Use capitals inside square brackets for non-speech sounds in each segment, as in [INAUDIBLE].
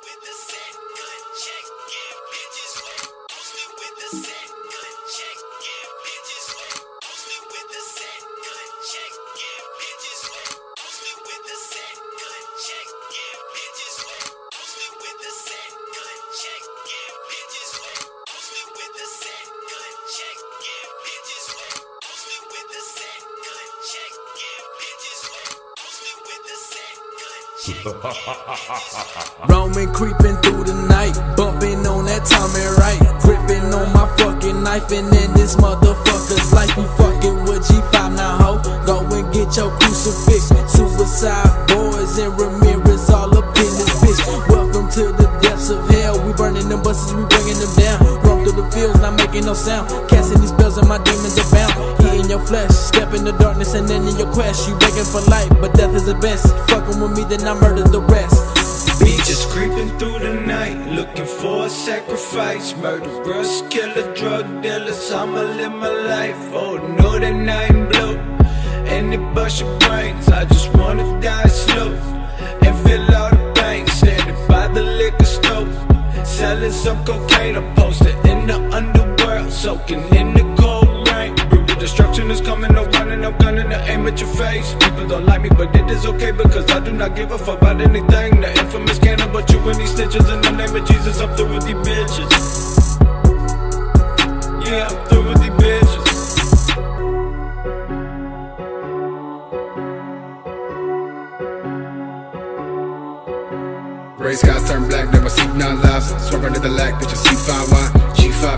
with the set, [LAUGHS] Roaming, creeping through the night, bumping on that Tommy right, gripping on my fucking knife, and in this motherfucker's life, you fucking with G5 now, ho. Go and get your crucifix. Suicide boys and Ramirez all up in this bitch. Welcome to the depths of hell. We burning them buses, we bringing making no sound. Casting these spells, and my demons are bound. Your flesh, step in the darkness, and in your quest, you begging for life, but death is the best. Fucking with me, then I murder the rest. Just creeping through the night, looking for a sacrifice. Murderers, killer, drug dealers, I'ma live my life. Oh no, that night blue, and it bust your brains. I just wanna die slow and feel all the pain. Standing by the liquor store, selling some cocaine. I'm posted in the underworld, soaking in the cold rain. Brutal destruction is coming, I'm running, I'm gunning to aim at your face. People don't like me, but it is okay because I do not give a fuck about anything. The infamous cannon, but you in these stitches. In the name of Jesus, I'm through with these bitches. Yeah, I'm through with these bitches. Gray skies turn black, never see none lives. Swerving to the lack, bitch, you see fine wine. G59 with the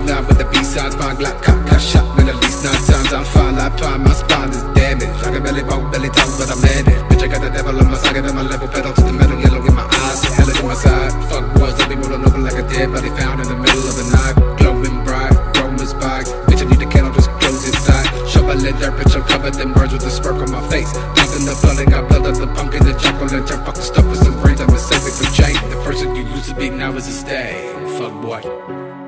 Fine Glock, got shot, man, at least nine times. I'm fine, like pine, my spine is damaged. I can barely walk, belly talk, but I'm landed. Bitch, I got the devil on my side, at my level, pedal to the metal, yellow in my eyes. Hell in my side, fuck boys, they be rolling over like a dead body found in the middle of the night. Glowing bright, Roman spikes. Bitch, I need a candle, just close inside. Show my lid dirt, bitch, I'm covered in birds with a smirk on my face. Jump in the blood and got blood out the pumpkin, the jack on lantern. Fuck the stuff with some brains, I'm a safe for change. The person you used to be now is a stay. Fuck boy.